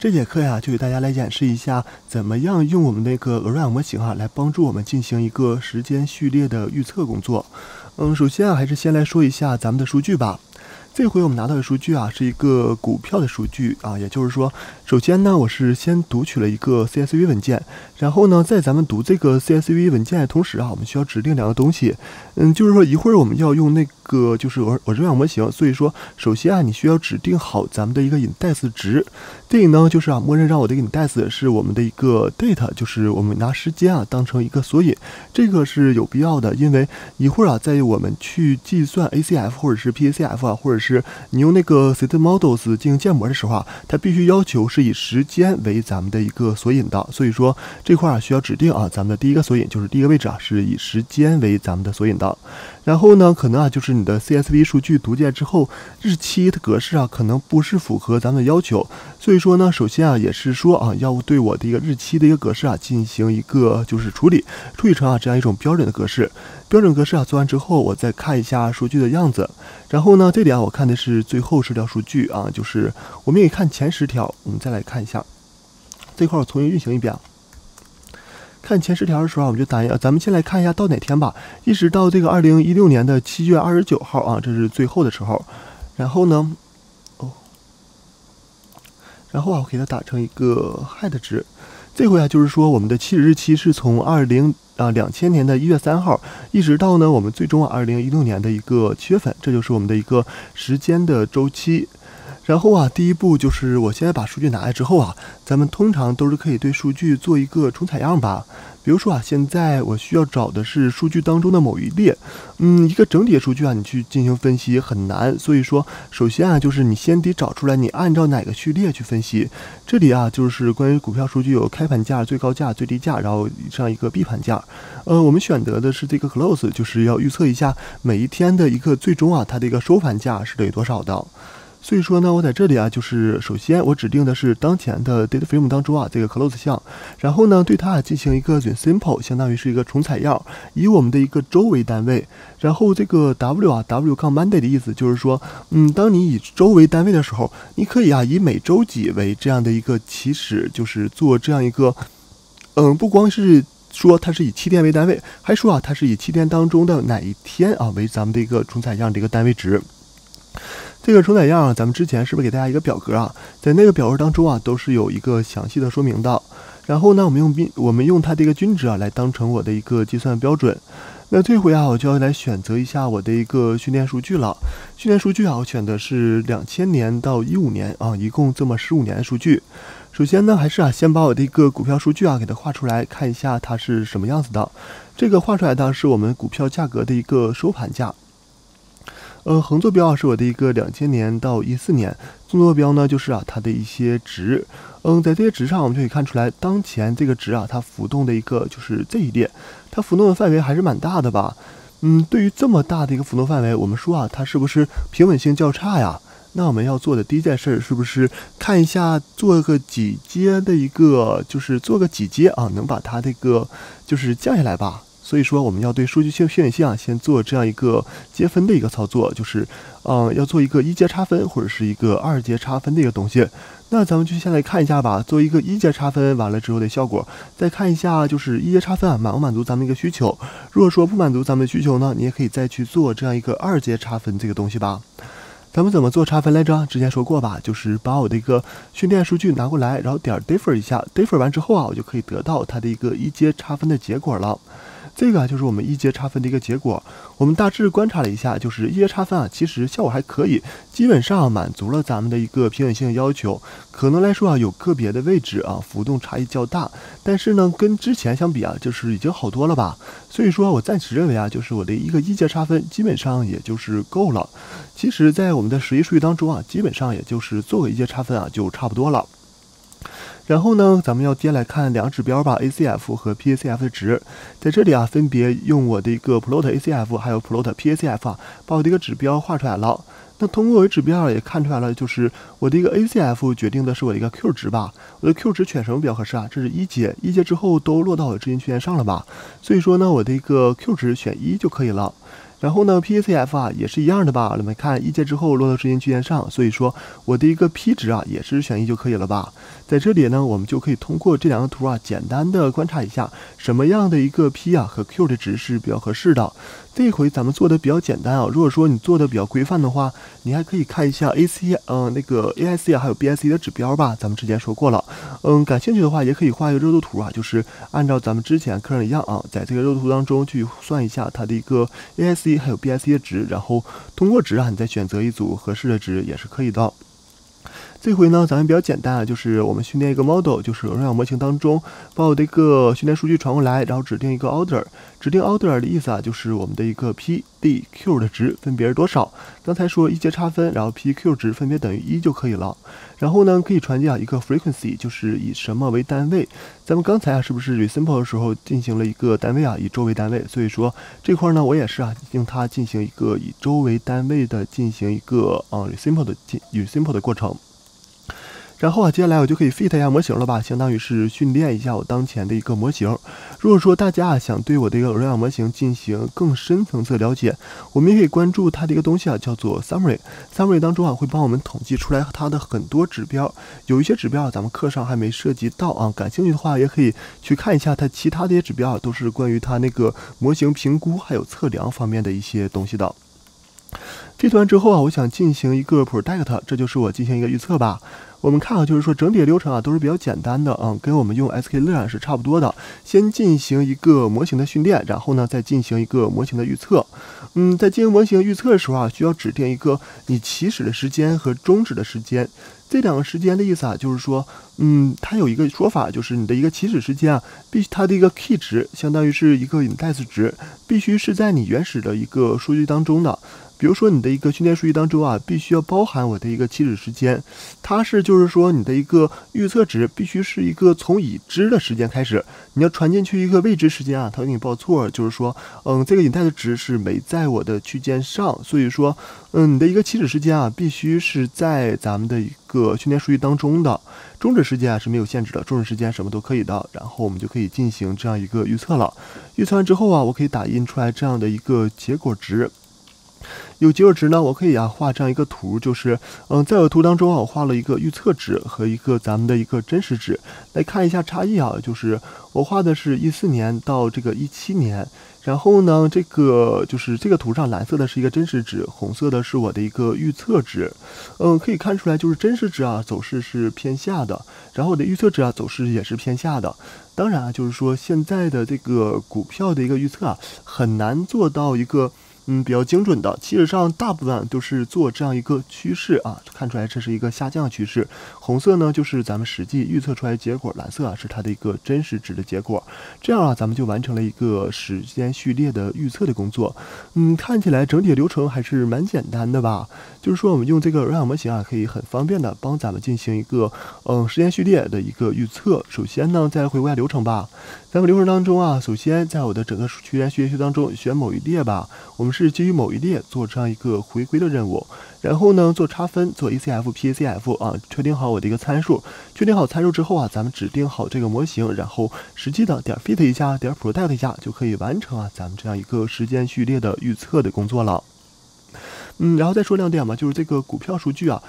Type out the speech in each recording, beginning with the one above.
这节课呀，就给大家来演示一下，怎么样用我们那个 Array 模型啊，来帮助我们进行一个时间序列的预测工作。嗯，首先啊，还是先来说一下咱们的数据吧。这回我们拿到的数据啊，是一个股票的数据啊，也就是说，首先呢，我是先读取了一个 CSV 文件，然后呢，在咱们读这个 CSV 文件的同时啊，我们需要指定两个东西，嗯，就是说一会儿我们要用那个就是我我这样模型，所以说首先啊，你需要指定好咱们的一个 index 值，这个呢就是啊，默认让我的 index 是我们的一个 date，就是我们拿时间啊当成一个索引，这个是有必要的，因为一会儿啊，在我们去计算 ACF 或者是 PACF 啊，或者是你用那个 Set Models 进行建模的时候啊，它必须要求是以时间为咱们的一个索引的，所以说这块儿需要指定啊，咱们的第一个索引就是第一个位置啊，是以时间为咱们的索引的。然后呢，可能啊，就是你的 CSV 数据读进之后，日期的格式啊，可能不是符合咱们的要求，所以说呢，首先啊，也是说啊，要对我的一个日期的一个格式啊，进行一个就是处理，处理成啊这样一种标准的格式。标准格式啊做完之后，我再看一下数据的样子。然后呢，这里啊，我看的是最后十条数据啊，就是我们也看前十条，我们再来看一下这块，我重新运行一遍。看前十条的时候，我们就打一，咱们先来看一下到哪天吧，一直到这个二零一六年的七月二十九号啊，这是最后的时候。然后呢，哦，然后啊，我给它打成一个 head 值。这回啊，就是说我们的起始日期是从二零啊两千年的一月三号，一直到呢我们最终啊二零一六年的一个七月份，这就是我们的一个时间的周期。然后啊，第一步就是我现在把数据拿来之后啊，咱们通常都是可以对数据做一个重采样吧。比如说啊，现在我需要找的是数据当中的某一列，嗯，一个整体的数据啊，你去进行分析很难。所以说，首先啊，就是你先得找出来，你按照哪个序列去分析。这里啊，就是关于股票数据有开盘价、最高价、最低价，然后这样一个闭盘价。呃，我们选择的是这个 close，就是要预测一下每一天的一个最终啊，它的一个收盘价是等于多少的。所以说呢，我在这里啊，就是首先我指定的是当前的 data frame 当中啊这个 close 项，然后呢对它进行一个 resample，相当于是一个重采样，以我们的一个周为单位，然后这个 w 啊 w 杠 Monday 的意思就是说，嗯，当你以周为单位的时候，你可以啊以每周几为这样的一个起始，就是做这样一个，嗯，不光是说它是以七天为单位，还说啊它是以七天当中的哪一天啊为咱们的一个重采样的一个单位值。这个重采样啊，咱们之前是不是给大家一个表格啊？在那个表格当中啊，都是有一个详细的说明的。然后呢，我们用并我们用它的一个均值啊，来当成我的一个计算标准。那这回啊，我就要来选择一下我的一个训练数据了。训练数据啊，我选的是两千年到一五年啊，一共这么十五年的数据。首先呢，还是啊，先把我的一个股票数据啊，给它画出来，看一下它是什么样子的。这个画出来的是我们股票价格的一个收盘价。呃，横坐标啊是我的一个两千年到一四年，纵坐标呢就是啊它的一些值。嗯，在这些值上，我们就可以看出来，当前这个值啊，它浮动的一个就是这一列，它浮动的范围还是蛮大的吧？嗯，对于这么大的一个浮动范围，我们说啊，它是不是平稳性较差呀？那我们要做的第一件事是不是看一下做个几阶的一个，就是做个几阶啊，能把它这个就是降下来吧？所以说，我们要对数据性偏远性啊，先做这样一个接分的一个操作，就是，嗯，要做一个一阶差分或者是一个二阶差分的一个东西。那咱们就先来看一下吧，做一个一阶差分完了之后的效果，再看一下就是一阶差分啊满不满足咱们一个需求。如果说不满足咱们的需求呢，你也可以再去做这样一个二阶差分这个东西吧。咱们怎么做差分来着？之前说过吧，就是把我的一个训练数据拿过来，然后点 differ 一下，differ 完之后啊，我就可以得到它的一个一阶差分的结果了。这个啊，就是我们一阶差分的一个结果。我们大致观察了一下，就是一阶差分啊，其实效果还可以，基本上满足了咱们的一个平稳性要求。可能来说啊，有个别的位置啊，浮动差异较大，但是呢，跟之前相比啊，就是已经好多了吧。所以说我暂时认为啊，就是我的一个一阶差分基本上也就是够了。其实，在我们的实际数据当中啊，基本上也就是做个一阶差分啊，就差不多了。然后呢，咱们要接下来看两指标吧，ACF 和 PACF 的值，在这里啊，分别用我的一个 plot ACF 还有 plot PACF 啊，把我的一个指标画出来了。那通过我的指标也看出来了，就是我的一个 ACF 决定的是我的一个 Q 值吧。我的 Q 值选什么比较合适啊？这是一阶，一阶之后都落到我的执行区间上了吧？所以说呢，我的一个 Q 值选一就可以了。然后呢，PACF 啊也是一样的吧？我们看一阶之后落到时间区间上，所以说我的一个 P 值啊也是选一就可以了吧？在这里呢，我们就可以通过这两个图啊，简单的观察一下什么样的一个 P 啊和 Q 的值是比较合适的。这回咱们做的比较简单啊，如果说你做的比较规范的话，你还可以看一下 AC，嗯，那个 AIC 啊，还有 BIC 的指标吧。咱们之前说过了，嗯，感兴趣的话也可以画一个热度图啊，就是按照咱们之前课程一样啊，在这个热度图当中去算一下它的一个 AIC 还有 BIC 的值，然后通过值啊，你再选择一组合适的值也是可以的。这回呢，咱们比较简单啊，就是我们训练一个 model，就是荣耀模型当中，把我的一个训练数据传过来，然后指定一个 order，指定 order 的意思啊，就是我们的一个 p、d、q 的值分别是多少。刚才说一阶差分，然后 p、q 值分别等于一就可以了。然后呢，可以传递啊一个 frequency，就是以什么为单位。咱们刚才啊是不是 resample 的时候进行了一个单位啊，以周为单位？所以说这块呢，我也是啊，用它进行一个以周为单位的进行一个啊 resample 的进 resample 的过程。然后啊，接下来我就可以 fit 一下模型了吧，相当于是训练一下我当前的一个模型。如果说大家啊想对我的一个荣耀模型进行更深层次了解，我们也可以关注它的一个东西啊，叫做 summary。summary 当中啊会帮我们统计出来它的很多指标，有一些指标啊咱们课上还没涉及到啊，感兴趣的话也可以去看一下它其他的一些指标啊，都是关于它那个模型评估还有测量方面的一些东西的。这段之后啊，我想进行一个 predict，这就是我进行一个预测吧。我们看啊，就是说整体流程啊都是比较简单的啊，跟我们用 sklearn 是差不多的。先进行一个模型的训练，然后呢再进行一个模型的预测。嗯，在进行模型预测的时候啊，需要指定一个你起始的时间和终止的时间。这两个时间的意思啊，就是说，嗯，它有一个说法，就是你的一个起始时间啊，必须它的一个 key 值，相当于是一个 index 值，必须是在你原始的一个数据当中的。比如说你的一个训练数据当中啊，必须要包含我的一个起始时间，它是就是说你的一个预测值必须是一个从已知的时间开始，你要传进去一个未知时间啊，它会给你报错，就是说，嗯，这个隐代的值是没在我的区间上，所以说，嗯，你的一个起始时间啊，必须是在咱们的一个训练数据当中的，终止时间啊是没有限制的，终止时间什么都可以的，然后我们就可以进行这样一个预测了。预测完之后啊，我可以打印出来这样的一个结果值。有结果值呢，我可以啊画这样一个图，就是嗯，在我图当中啊，我画了一个预测值和一个咱们的一个真实值，来看一下差异啊。就是我画的是一四年到这个一七年，然后呢，这个就是这个图上蓝色的是一个真实值，红色的是我的一个预测值。嗯，可以看出来就是真实值啊走势是偏下的，然后我的预测值啊走势也是偏下的。当然啊，就是说现在的这个股票的一个预测啊，很难做到一个。嗯，比较精准的，其实上大部分都是做这样一个趋势啊，看出来这是一个下降趋势。红色呢就是咱们实际预测出来结果，蓝色啊是它的一个真实值的结果。这样啊，咱们就完成了一个时间序列的预测的工作。嗯，看起来整体流程还是蛮简单的吧？就是说我们用这个软模型啊，可以很方便的帮咱们进行一个嗯时间序列的一个预测。首先呢，再回顾下流程吧。咱们流程当中啊，首先在我的整个时间序列当中选某一列吧，我们是。是基于某一列做这样一个回归的任务，然后呢做差分，做 ACF、PACF 啊，确定好我的一个参数，确定好参数之后啊，咱们指定好这个模型，然后实际的点 fit 一下，点 predict 一下，就可以完成啊咱们这样一个时间序列的预测的工作了。嗯，然后再说两点嘛，就是这个股票数据啊。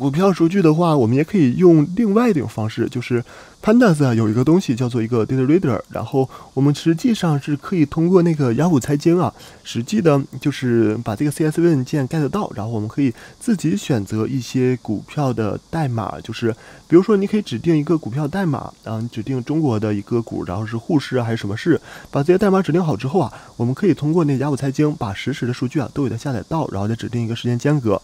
股票数据的话，我们也可以用另外一种方式，就是 Pandas 有一个东西叫做一个 Data Reader，然后我们实际上是可以通过那个雅虎财经啊，实际的就是把这个 CSV 文件 get 到，然后我们可以自己选择一些股票的代码，就是比如说你可以指定一个股票代码，然后指定中国的一个股，然后是沪市还是什么市，把这些代码指定好之后啊，我们可以通过那个雅虎财经把实时的数据啊都给它下载到，然后再指定一个时间间隔。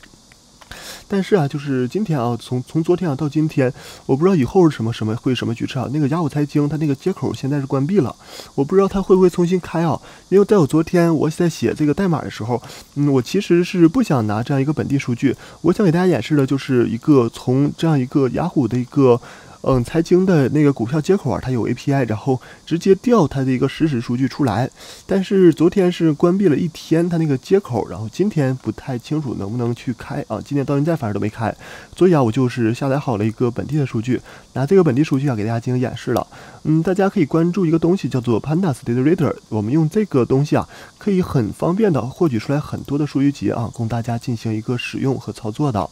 但是啊，就是今天啊，从从昨天啊到今天，我不知道以后是什么什么会什么局势啊。那个雅虎财经它那个接口现在是关闭了，我不知道它会不会重新开啊。因为在我昨天我在写这个代码的时候，嗯，我其实是不想拿这样一个本地数据，我想给大家演示的就是一个从这样一个雅虎的一个。嗯，财经的那个股票接口啊，它有 API，然后直接调它的一个实时数据出来。但是昨天是关闭了一天它那个接口，然后今天不太清楚能不能去开啊。今天到现在反正都没开，所以啊，我就是下载好了一个本地的数据，拿这个本地数据啊给大家进行演示了。嗯，大家可以关注一个东西叫做 Pandas Data Reader，我们用这个东西啊，可以很方便的获取出来很多的数据集啊，供大家进行一个使用和操作的。